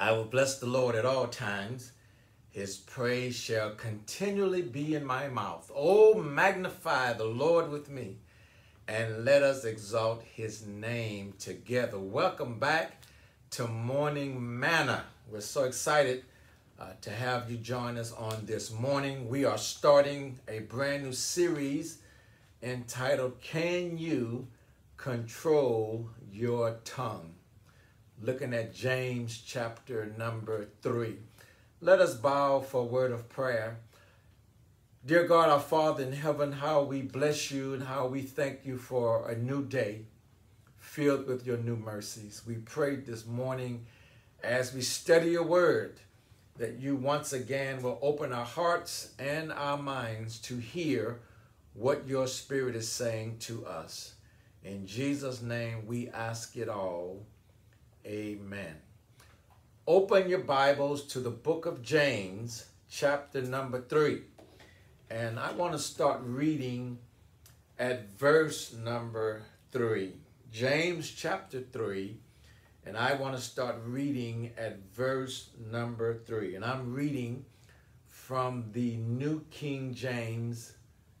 I will bless the Lord at all times. His praise shall continually be in my mouth. Oh, magnify the Lord with me, and let us exalt his name together. Welcome back to Morning Manna. We're so excited uh, to have you join us on this morning. We are starting a brand new series entitled Can You Control Your Tongue? Looking at James chapter number 3. Let us bow for a word of prayer. Dear God, our Father in heaven, how we bless you and how we thank you for a new day filled with your new mercies. We pray this morning as we study your word that you once again will open our hearts and our minds to hear what your spirit is saying to us. In Jesus' name, we ask it all. Amen. Open your Bibles to the book of James, chapter number three. And I want to start reading at verse number three. James chapter three. And I want to start reading at verse number three. And I'm reading from the New King James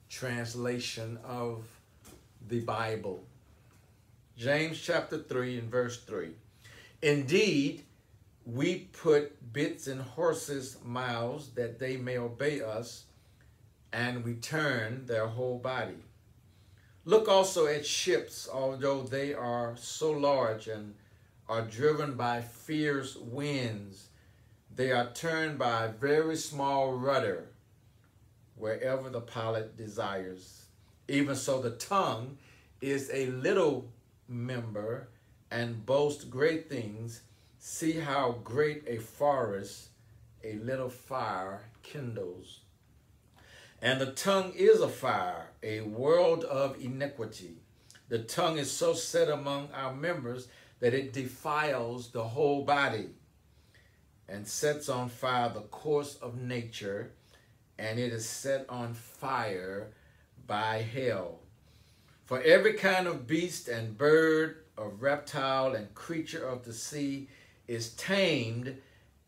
translation of the Bible. James chapter 3 and verse 3. Indeed, we put bits in horses' mouths that they may obey us, and we turn their whole body. Look also at ships, although they are so large and are driven by fierce winds, they are turned by a very small rudder wherever the pilot desires. Even so, the tongue is a little member and boast great things. See how great a forest a little fire kindles. And the tongue is a fire, a world of iniquity. The tongue is so set among our members that it defiles the whole body and sets on fire the course of nature, and it is set on fire by hell. For every kind of beast and bird, of reptile and creature of the sea is tamed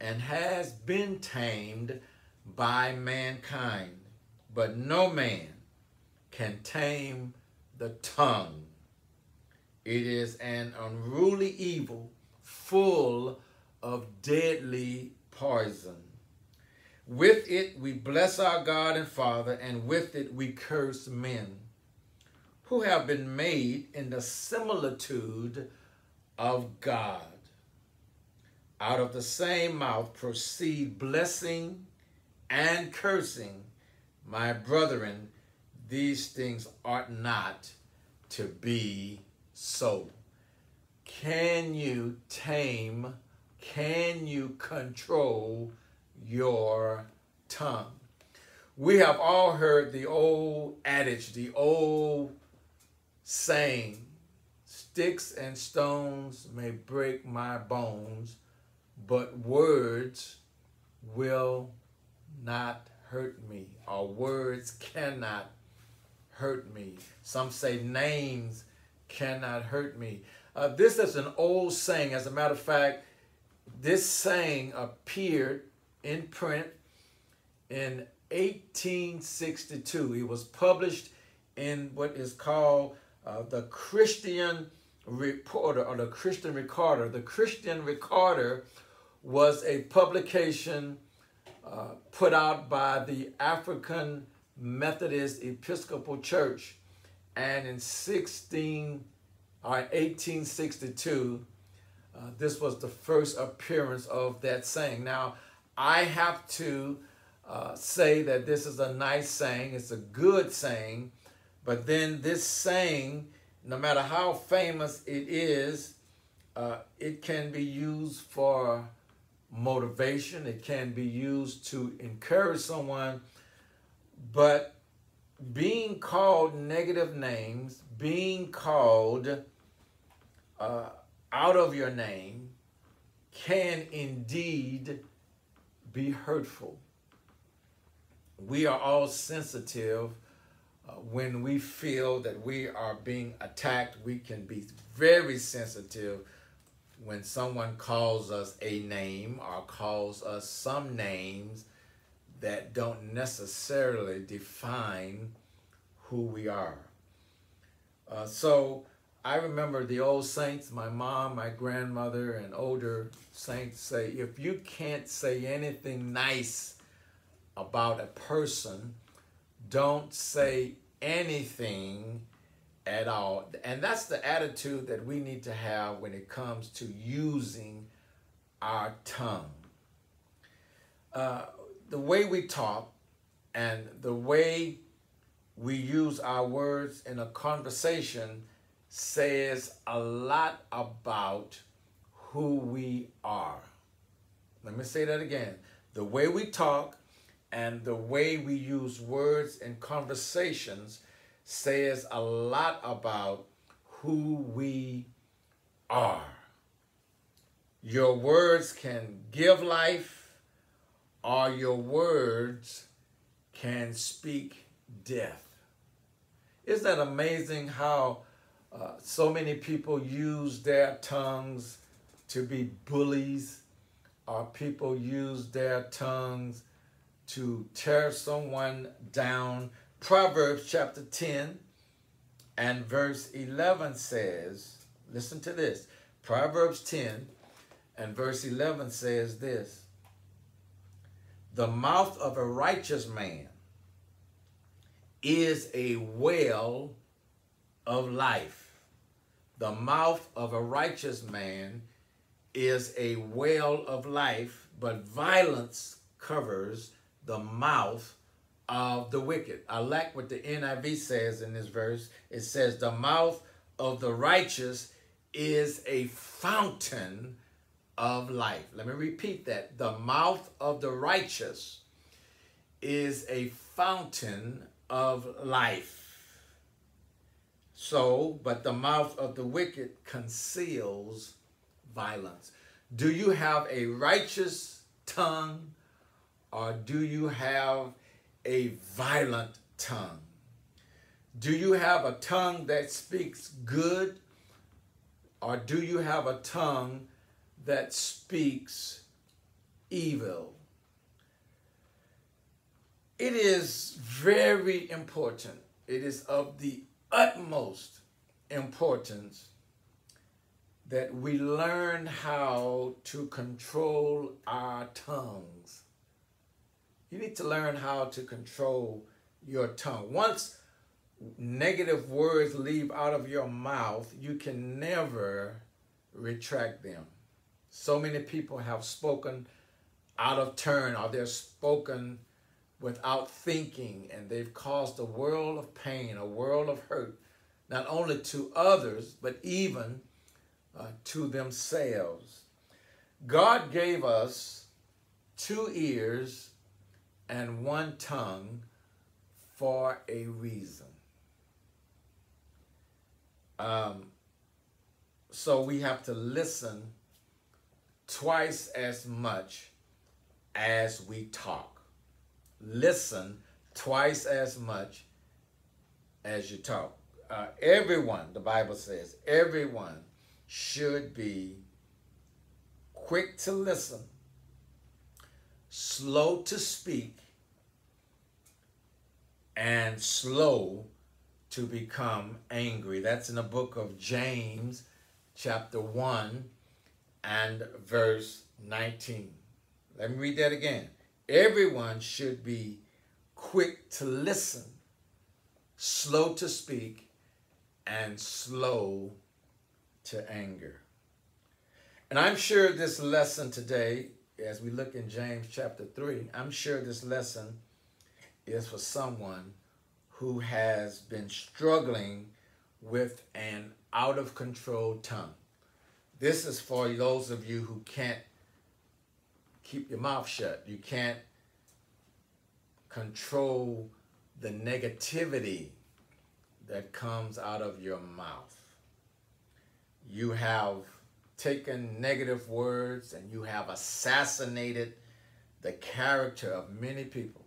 and has been tamed by mankind, but no man can tame the tongue. It is an unruly evil full of deadly poison. With it we bless our God and Father, and with it we curse men who have been made in the similitude of God. Out of the same mouth proceed blessing and cursing. My brethren, these things ought not to be so. Can you tame, can you control your tongue? We have all heard the old adage, the old saying, Sticks and stones may break my bones, but words will not hurt me, or words cannot hurt me. Some say names cannot hurt me. Uh, this is an old saying. As a matter of fact, this saying appeared in print in 1862. It was published in what is called uh, the Christian Reporter or the Christian Recorder. The Christian Recorder was a publication uh, put out by the African Methodist Episcopal Church. And in 16 or 1862, uh, this was the first appearance of that saying. Now, I have to uh, say that this is a nice saying. It's a good saying but then this saying, no matter how famous it is, uh, it can be used for motivation. It can be used to encourage someone. But being called negative names, being called uh, out of your name, can indeed be hurtful. We are all sensitive uh, when we feel that we are being attacked, we can be very sensitive when someone calls us a name or calls us some names that don't necessarily define who we are. Uh, so I remember the old saints, my mom, my grandmother, and older saints say, if you can't say anything nice about a person, don't say anything at all. And that's the attitude that we need to have when it comes to using our tongue. Uh, the way we talk and the way we use our words in a conversation says a lot about who we are. Let me say that again. The way we talk and the way we use words in conversations says a lot about who we are. Your words can give life, or your words can speak death. Isn't that amazing how uh, so many people use their tongues to be bullies, or people use their tongues to tear someone down Proverbs chapter 10 and verse 11 says, listen to this. Proverbs 10 and verse 11 says this The mouth of a righteous man is a well of life. The mouth of a righteous man is a well of life, but violence covers the mouth of the wicked. I like what the NIV says in this verse. It says, The mouth of the righteous is a fountain of life. Let me repeat that. The mouth of the righteous is a fountain of life. So, but the mouth of the wicked conceals violence. Do you have a righteous tongue or do you have a violent tongue? Do you have a tongue that speaks good? Or do you have a tongue that speaks evil? It is very important. It is of the utmost importance that we learn how to control our tongues. You need to learn how to control your tongue. Once negative words leave out of your mouth, you can never retract them. So many people have spoken out of turn or they're spoken without thinking and they've caused a world of pain, a world of hurt, not only to others, but even uh, to themselves. God gave us two ears and one tongue for a reason. Um, so we have to listen twice as much as we talk. Listen twice as much as you talk. Uh, everyone, the Bible says, everyone should be quick to listen, slow to speak, and slow to become angry. That's in the book of James, chapter 1 and verse 19. Let me read that again. Everyone should be quick to listen, slow to speak, and slow to anger. And I'm sure this lesson today, as we look in James chapter 3, I'm sure this lesson is for someone who has been struggling with an out of control tongue. This is for those of you who can't keep your mouth shut. You can't control the negativity that comes out of your mouth. You have taken negative words and you have assassinated the character of many people.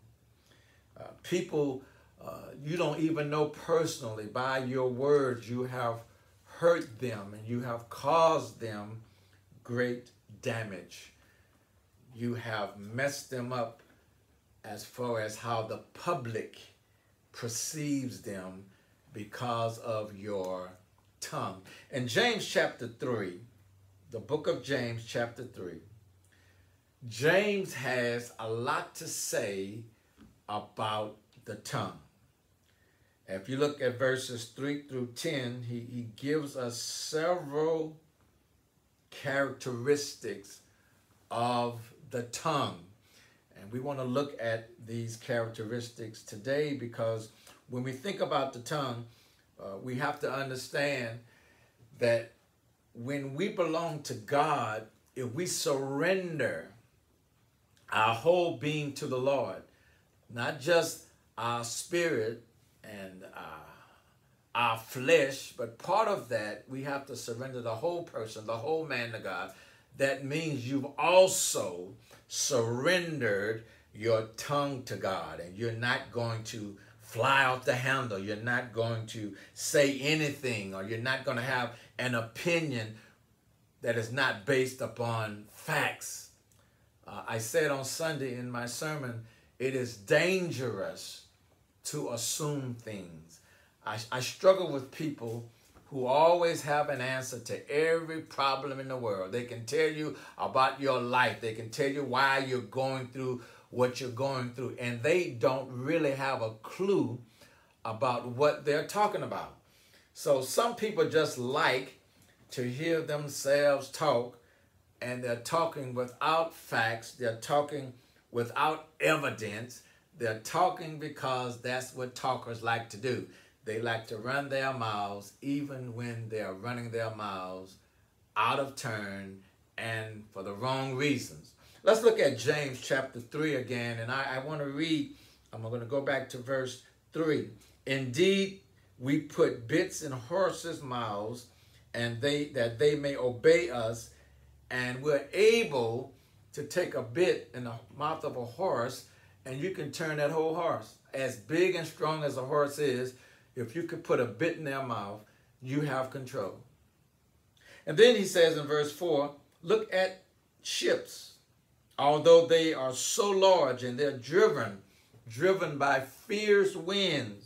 Uh, people uh, you don't even know personally, by your words, you have hurt them and you have caused them great damage. You have messed them up as far as how the public perceives them because of your tongue. In James chapter 3, the book of James chapter 3, James has a lot to say about the tongue. If you look at verses 3 through 10, he, he gives us several characteristics of the tongue. And we want to look at these characteristics today because when we think about the tongue, uh, we have to understand that when we belong to God, if we surrender our whole being to the Lord, not just our spirit and uh, our flesh, but part of that, we have to surrender the whole person, the whole man to God. That means you've also surrendered your tongue to God and you're not going to fly off the handle. You're not going to say anything or you're not going to have an opinion that is not based upon facts. Uh, I said on Sunday in my sermon, it is dangerous to assume things. I, I struggle with people who always have an answer to every problem in the world. They can tell you about your life. They can tell you why you're going through what you're going through. And they don't really have a clue about what they're talking about. So some people just like to hear themselves talk and they're talking without facts. They're talking without evidence. They're talking because that's what talkers like to do. They like to run their mouths even when they're running their mouths out of turn and for the wrong reasons. Let's look at James chapter 3 again, and I, I want to read, I'm going to go back to verse 3. Indeed, we put bits in horses' mouths and they that they may obey us, and we're able to take a bit in the mouth of a horse, and you can turn that whole horse. As big and strong as a horse is, if you could put a bit in their mouth, you have control. And then he says in verse 4 look at ships although they are so large and they're driven, driven by fierce winds,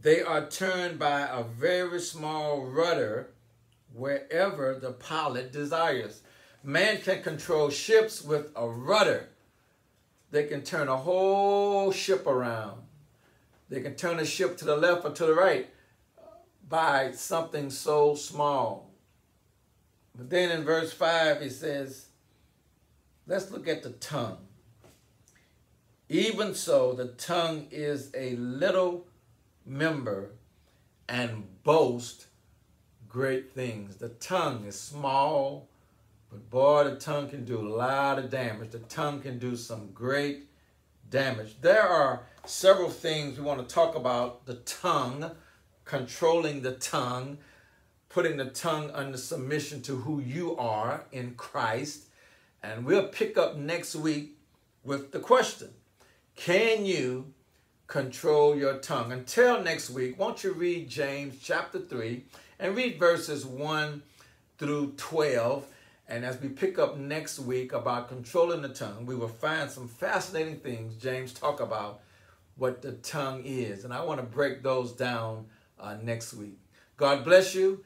they are turned by a very small rudder wherever the pilot desires. Man can control ships with a rudder. They can turn a whole ship around. They can turn a ship to the left or to the right by something so small. But then in verse 5, he says, Let's look at the tongue. Even so, the tongue is a little member and boast great things. The tongue is small, but boy, the tongue can do a lot of damage. The tongue can do some great damage. There are several things we want to talk about the tongue, controlling the tongue, putting the tongue under submission to who you are in Christ and we'll pick up next week with the question Can you control your tongue? Until next week, won't you read James chapter 3 and read verses 1 through 12? And as we pick up next week about controlling the tongue, we will find some fascinating things James talk about what the tongue is. And I want to break those down uh, next week. God bless you